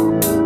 you.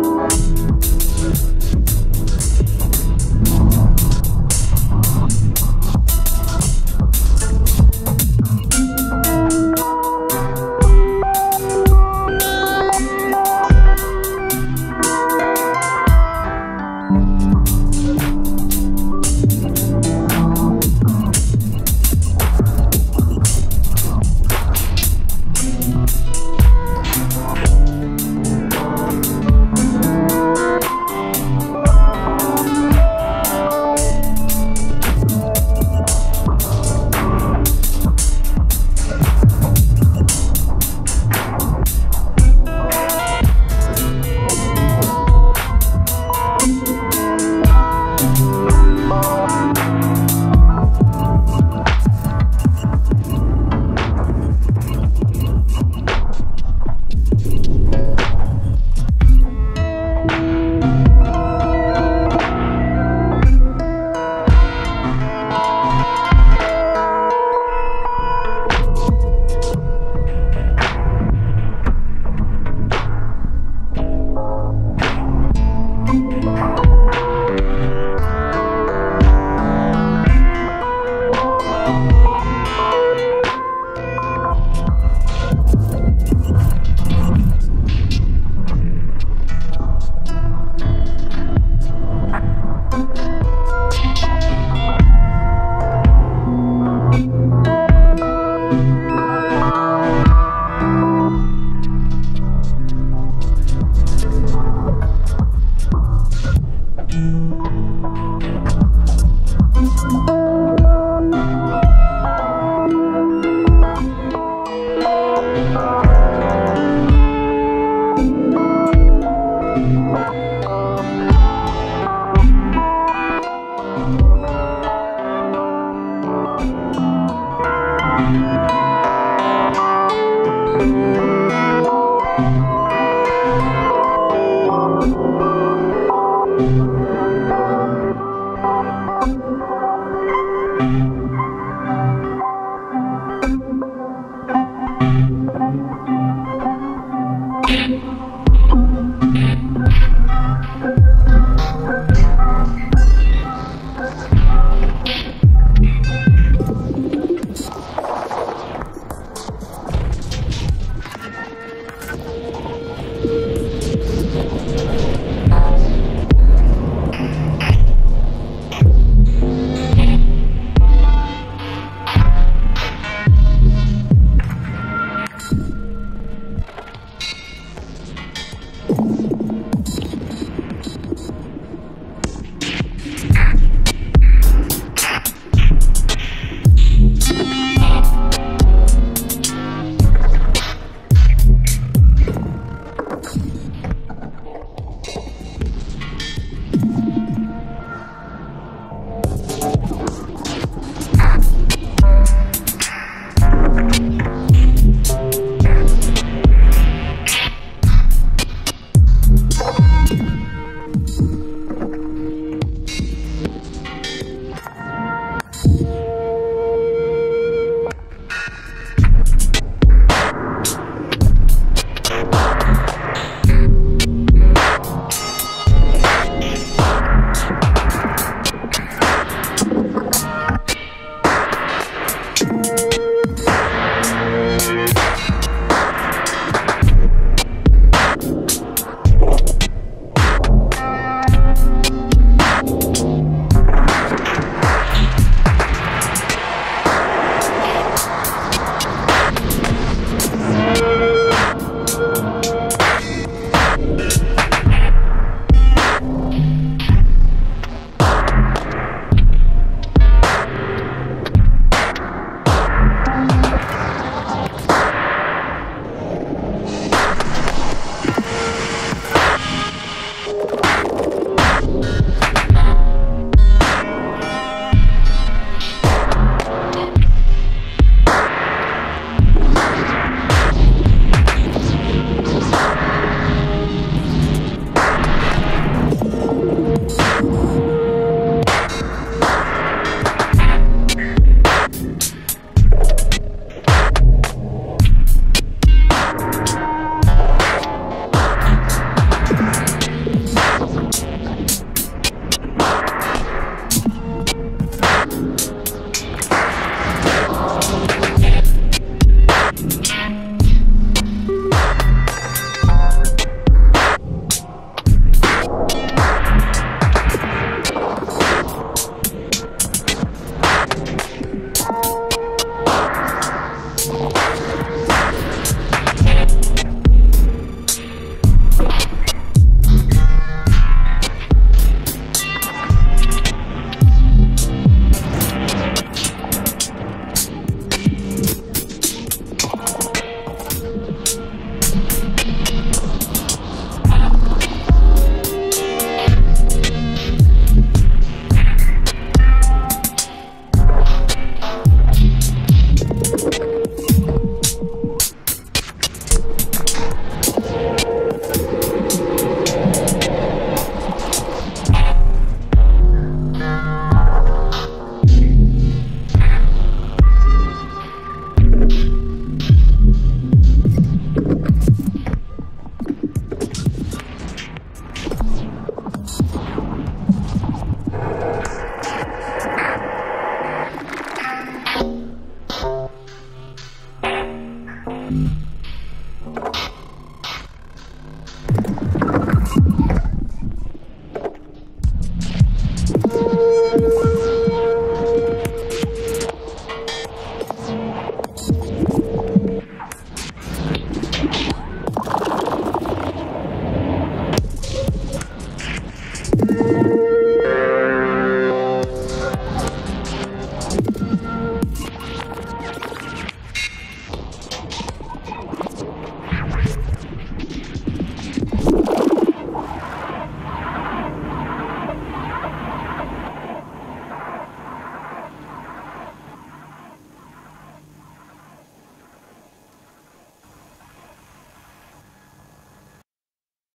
Mm-hmm.